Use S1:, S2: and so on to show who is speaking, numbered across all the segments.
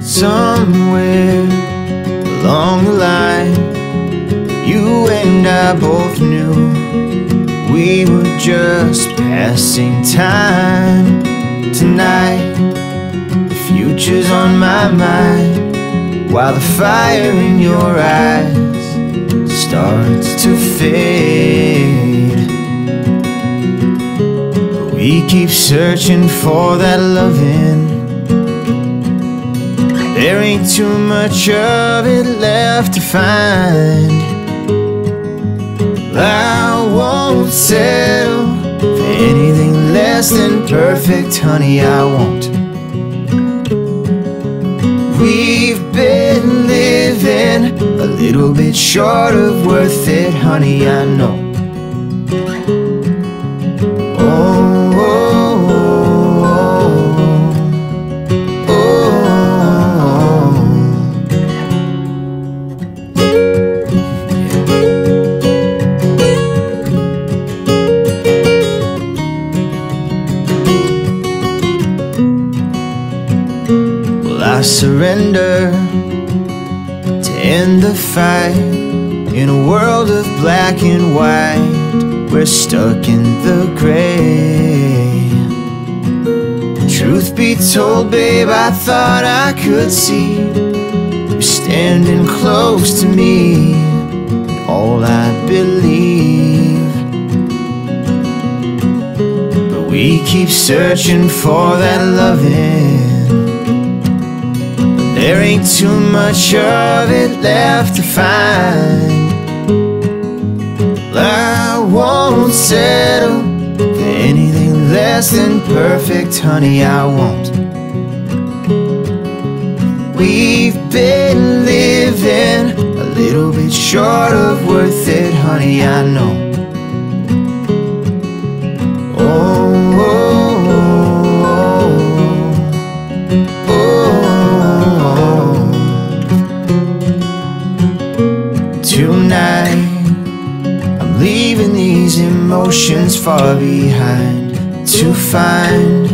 S1: Somewhere along the line, you and I both knew we were just passing time. Tonight, the future's on my mind, while the fire in your eyes starts to fade. We keep searching for that loving. There ain't too much of it left to find. I won't settle for anything less than perfect, honey. I won't. A little bit short of worth it, honey. I know. Oh, oh. Well, I surrender end the fight in a world of black and white. We're stuck in the gray. Truth be told, babe, I thought I could see you standing close to me. All I believe. But we keep searching for that loving. There ain't too much of it left to find. I won't settle for anything less than perfect, honey. I won't. We've been living a little bit short of worth it, honey. I know. Tonight, I'm leaving these emotions far behind to find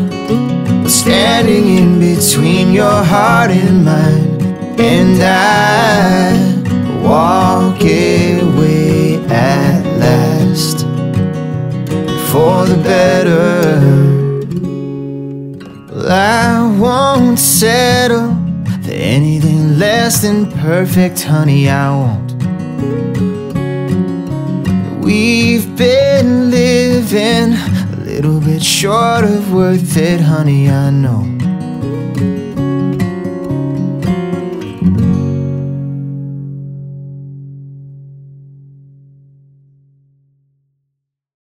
S1: what's standing in between your heart and mine. And I walk away at last for the better. Well, I won't settle for anything less than perfect, honey. I won't. We've been living a little bit short of worth it, honey. I know.